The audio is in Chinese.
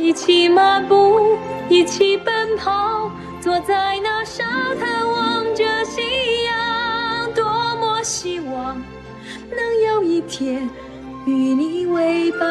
一起漫步一起奔跑坐在那沙滩望着夕阳多么希望能有一天与你为伴。